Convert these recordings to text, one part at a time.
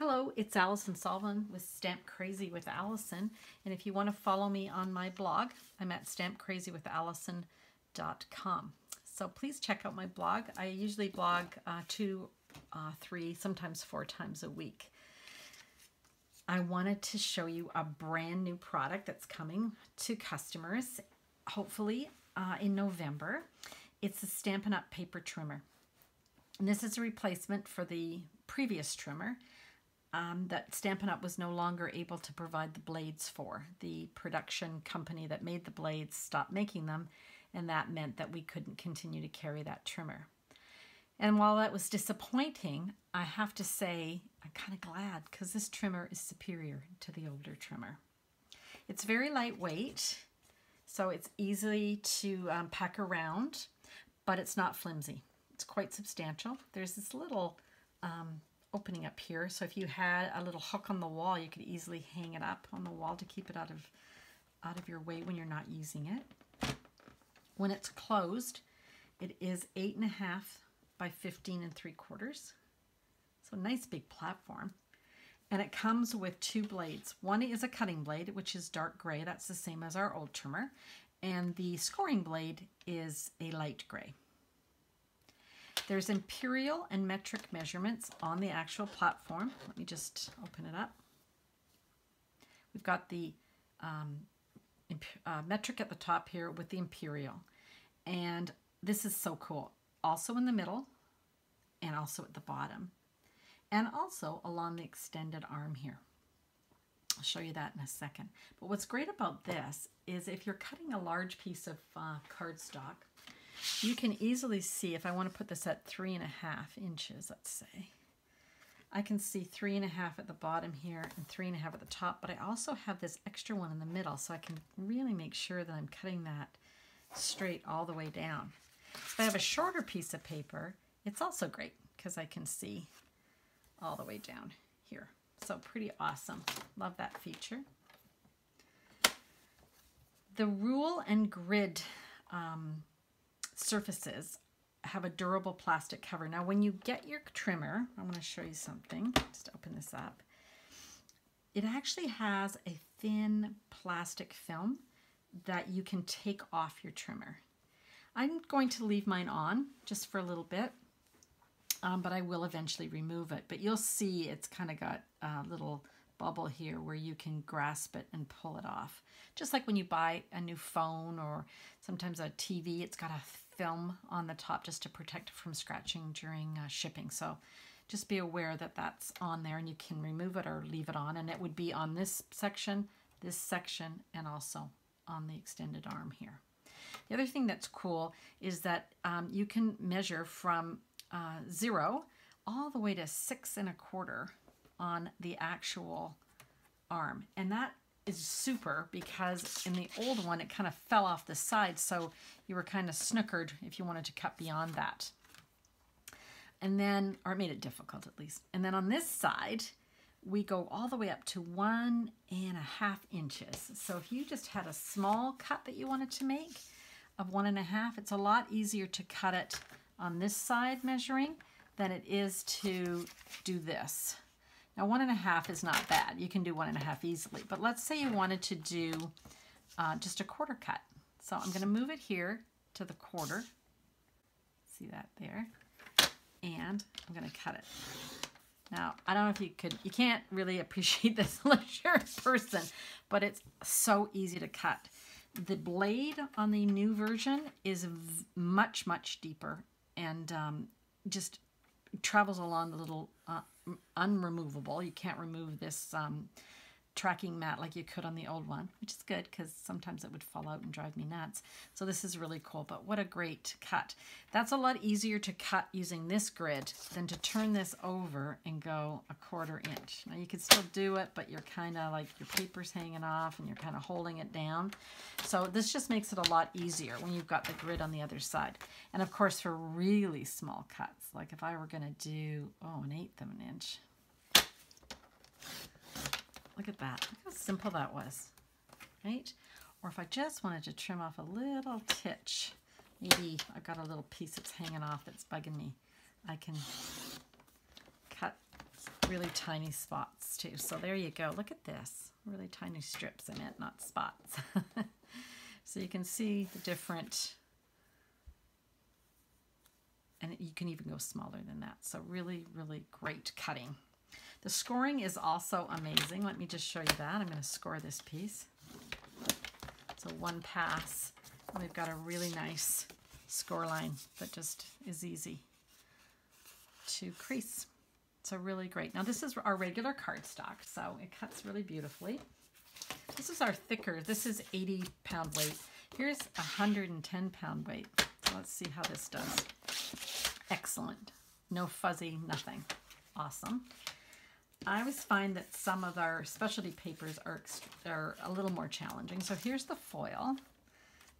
Hello, it's Alison Sullivan with Stamp Crazy with Alison. And if you want to follow me on my blog, I'm at stampcrazywithalison.com. So please check out my blog. I usually blog uh, two, uh, three, sometimes four times a week. I wanted to show you a brand new product that's coming to customers, hopefully uh, in November. It's a Stampin' Up! paper trimmer. And this is a replacement for the previous trimmer um, that Stampin' Up! was no longer able to provide the blades for. The production company that made the blades stopped making them, and that meant that we couldn't continue to carry that trimmer. And while that was disappointing, I have to say I'm kind of glad because this trimmer is superior to the older trimmer. It's very lightweight, so it's easy to um, pack around, but it's not flimsy. It's quite substantial. There's this little um, opening up here. So if you had a little hook on the wall, you could easily hang it up on the wall to keep it out of, out of your way when you're not using it. When it's closed, it is eight and a half by 15 and three quarters. So nice big platform. And it comes with two blades. One is a cutting blade, which is dark gray. That's the same as our old trimmer. And the scoring blade is a light gray. There's imperial and metric measurements on the actual platform. Let me just open it up. We've got the um, uh, metric at the top here with the imperial. And this is so cool. Also in the middle and also at the bottom. And also along the extended arm here. I'll show you that in a second. But what's great about this is if you're cutting a large piece of uh, cardstock, you can easily see if I want to put this at three and a half inches, let's say. I can see three and a half at the bottom here and three and a half at the top, but I also have this extra one in the middle, so I can really make sure that I'm cutting that straight all the way down. If I have a shorter piece of paper, it's also great because I can see all the way down here. So pretty awesome. Love that feature. The rule and grid um, surfaces have a durable plastic cover. Now when you get your trimmer, I'm going to show you something. Just open this up. It actually has a thin plastic film that you can take off your trimmer. I'm going to leave mine on just for a little bit, um, but I will eventually remove it. But you'll see it's kind of got a little bubble here where you can grasp it and pull it off. Just like when you buy a new phone or sometimes a TV, it's got a film on the top just to protect it from scratching during uh, shipping. So just be aware that that's on there and you can remove it or leave it on. And it would be on this section, this section, and also on the extended arm here. The other thing that's cool is that um, you can measure from uh, zero all the way to six and a quarter on the actual arm. And that is super because in the old one, it kind of fell off the side. So you were kind of snookered if you wanted to cut beyond that. And then, or it made it difficult at least. And then on this side, we go all the way up to one and a half inches. So if you just had a small cut that you wanted to make of one and a half, it's a lot easier to cut it on this side measuring than it is to do this. Now one and a half is not bad. You can do one and a half easily, but let's say you wanted to do uh, just a quarter cut. So I'm gonna move it here to the quarter. See that there? And I'm gonna cut it. Now, I don't know if you could, you can't really appreciate this unless you're a person, but it's so easy to cut. The blade on the new version is much, much deeper and um, just travels along the little uh, unremovable. You can't remove this um, tracking mat like you could on the old one, which is good because sometimes it would fall out and drive me nuts. So this is really cool, but what a great cut. That's a lot easier to cut using this grid than to turn this over and go a quarter inch. Now you could still do it, but you're kind of like your paper's hanging off and you're kind of holding it down. So this just makes it a lot easier when you've got the grid on the other side. And of course for really small cuts, like if I were gonna do, oh, an eighth of an inch, Look at that. Look how simple that was, right? Or if I just wanted to trim off a little titch, maybe I've got a little piece that's hanging off that's bugging me. I can cut really tiny spots too. So there you go. Look at this. Really tiny strips in it, not spots. so you can see the different, and you can even go smaller than that. So really, really great cutting. The scoring is also amazing. Let me just show you that. I'm going to score this piece. So one pass. We've got a really nice score line that just is easy to crease. So really great. Now this is our regular cardstock, so it cuts really beautifully. This is our thicker. This is 80 pound weight. Here's 110 pound weight. So let's see how this does. Excellent. No fuzzy, nothing. Awesome. I always find that some of our specialty papers are, are a little more challenging. So here's the foil.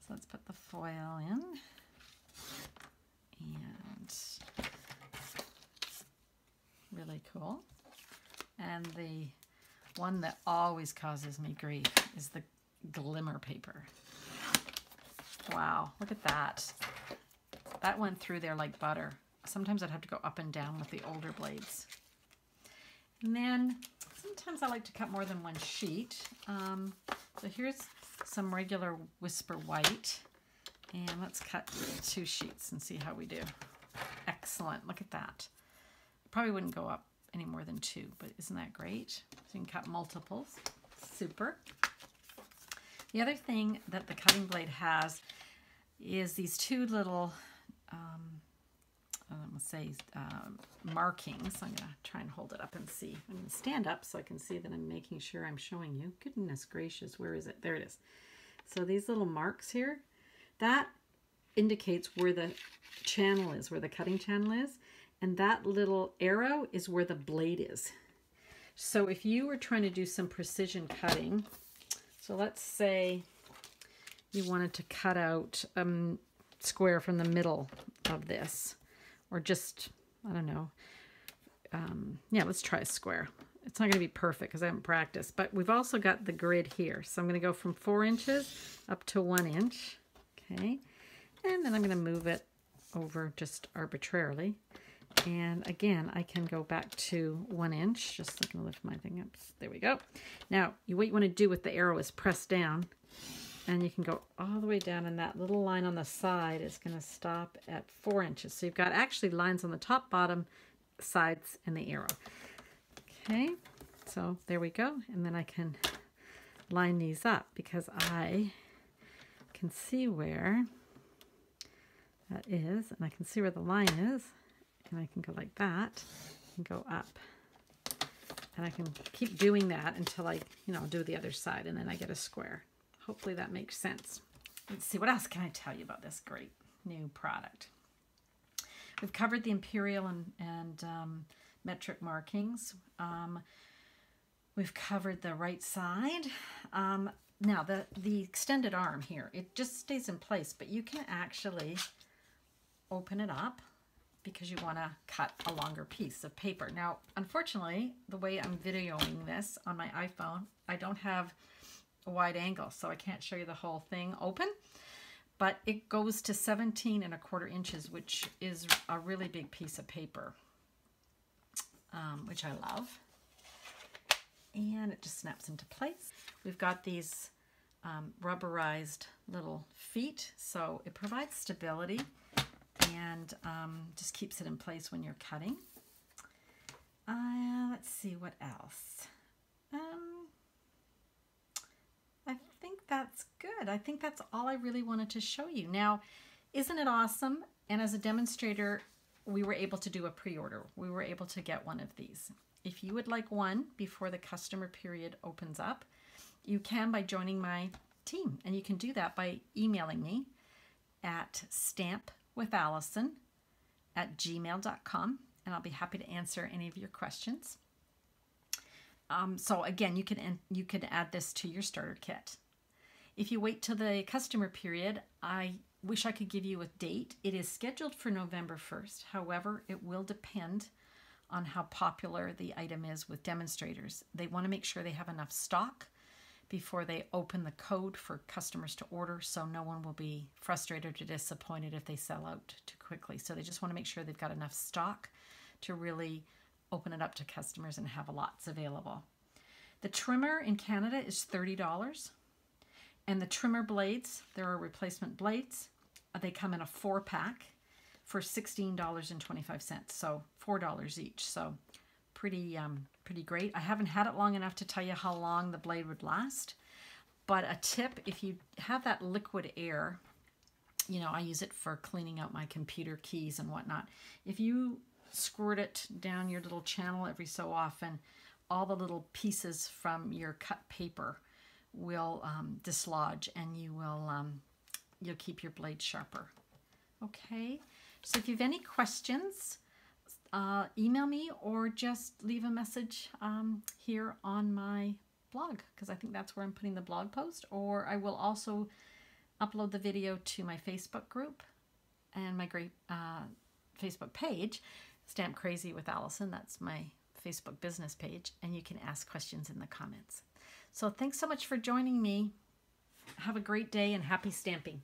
So let's put the foil in. And really cool. And the one that always causes me grief is the glimmer paper. Wow, look at that. That went through there like butter. Sometimes I'd have to go up and down with the older blades. And then sometimes I like to cut more than one sheet. Um, so here's some regular Whisper White. And let's cut two sheets and see how we do. Excellent. Look at that. Probably wouldn't go up any more than two, but isn't that great? So you can cut multiples. Super. The other thing that the cutting blade has is these two little um, I'm going to say uh, markings. I'm going to try and hold it up and see. I'm going to stand up so I can see that I'm making sure I'm showing you. Goodness gracious, where is it? There it is. So these little marks here, that indicates where the channel is, where the cutting channel is. And that little arrow is where the blade is. So if you were trying to do some precision cutting, so let's say you wanted to cut out a square from the middle of this or just, I don't know. Um, yeah, let's try a square. It's not going to be perfect because I haven't practiced, but we've also got the grid here. So I'm going to go from four inches up to one inch. Okay. And then I'm going to move it over just arbitrarily. And again, I can go back to one inch. Just going to lift my thing up. There we go. Now, you what you want to do with the arrow is press down and you can go all the way down and that little line on the side is going to stop at four inches. So you've got actually lines on the top, bottom, sides, and the arrow. Okay, so there we go. And then I can line these up because I can see where that is and I can see where the line is and I can go like that and go up and I can keep doing that until I you know do the other side and then I get a square Hopefully that makes sense. Let's see, what else can I tell you about this great new product? We've covered the imperial and, and um, metric markings. Um, we've covered the right side. Um, now, the, the extended arm here, it just stays in place, but you can actually open it up because you want to cut a longer piece of paper. Now, unfortunately, the way I'm videoing this on my iPhone, I don't have wide angle, so I can't show you the whole thing open. But it goes to 17 and a quarter inches, which is a really big piece of paper, um, which I love. And it just snaps into place. We've got these um, rubberized little feet, so it provides stability and um, just keeps it in place when you're cutting. Uh, let's see what else. Um, that's good. I think that's all I really wanted to show you. Now, isn't it awesome? And as a demonstrator, we were able to do a pre-order. We were able to get one of these. If you would like one before the customer period opens up, you can by joining my team. And you can do that by emailing me at stampwithalison at gmail.com and I'll be happy to answer any of your questions. Um, so again, you can you can add this to your starter kit. If you wait till the customer period, I wish I could give you a date. It is scheduled for November 1st. However, it will depend on how popular the item is with demonstrators. They want to make sure they have enough stock before they open the code for customers to order so no one will be frustrated or disappointed if they sell out too quickly. So they just want to make sure they've got enough stock to really open it up to customers and have lots available. The trimmer in Canada is $30. And the trimmer blades, there are replacement blades. Uh, they come in a four pack for $16.25. So $4 each. So pretty, um, pretty great. I haven't had it long enough to tell you how long the blade would last. But a tip, if you have that liquid air, you know, I use it for cleaning out my computer keys and whatnot. If you squirt it down your little channel every so often, all the little pieces from your cut paper will um, dislodge and you will um, you'll keep your blade sharper. Okay, so if you have any questions, uh, email me or just leave a message um, here on my blog because I think that's where I'm putting the blog post or I will also upload the video to my Facebook group and my great uh, Facebook page, Stamp Crazy with Alison. That's my Facebook business page, and you can ask questions in the comments. So thanks so much for joining me. Have a great day and happy stamping.